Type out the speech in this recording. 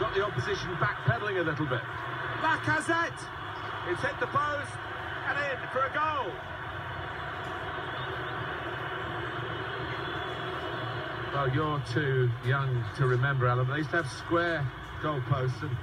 got the opposition backpedaling a little bit. Lacazette! It's hit the post and in for a goal. Well, you're too young to remember, Alan, they used to have square goalposts and